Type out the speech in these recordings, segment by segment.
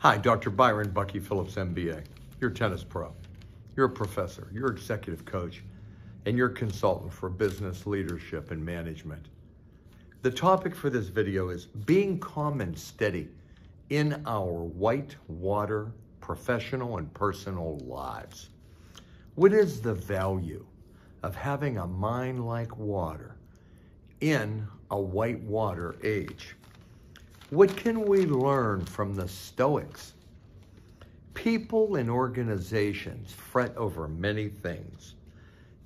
Hi, Dr. Byron Bucky Phillips, MBA. You're a tennis pro. You're a professor. You're executive coach. And you're a consultant for business leadership and management. The topic for this video is being calm and steady in our white water professional and personal lives. What is the value of having a mind like water in a white water age? What can we learn from the Stoics? People and organizations fret over many things,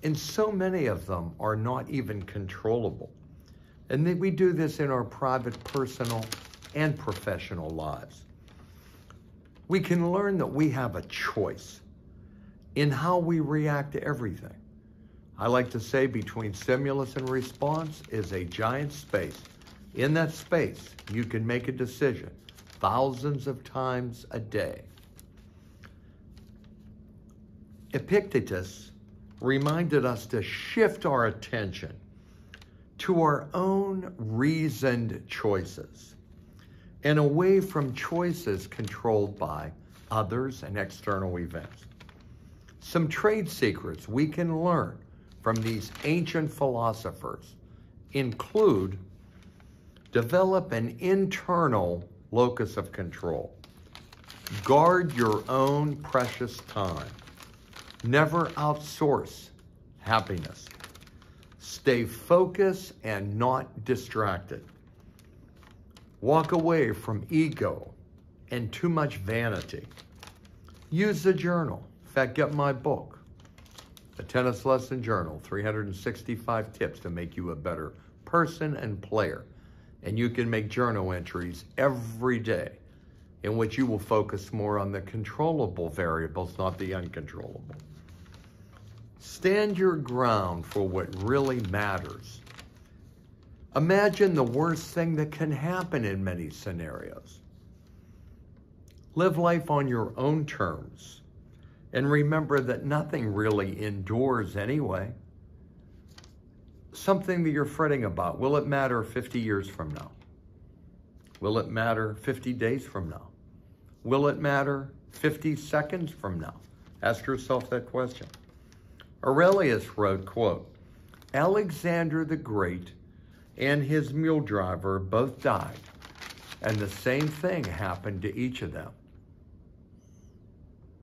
and so many of them are not even controllable. And then we do this in our private, personal, and professional lives. We can learn that we have a choice in how we react to everything. I like to say between stimulus and response is a giant space in that space, you can make a decision thousands of times a day. Epictetus reminded us to shift our attention to our own reasoned choices and away from choices controlled by others and external events. Some trade secrets we can learn from these ancient philosophers include Develop an internal locus of control. Guard your own precious time. Never outsource happiness. Stay focused and not distracted. Walk away from ego and too much vanity. Use the journal. In fact, get my book, The Tennis Lesson Journal 365 Tips to Make You a Better Person and Player and you can make journal entries every day in which you will focus more on the controllable variables, not the uncontrollable. Stand your ground for what really matters. Imagine the worst thing that can happen in many scenarios. Live life on your own terms and remember that nothing really endures anyway something that you're fretting about, will it matter 50 years from now? Will it matter 50 days from now? Will it matter 50 seconds from now? Ask yourself that question. Aurelius wrote, quote, Alexander the Great and his mule driver both died, and the same thing happened to each of them.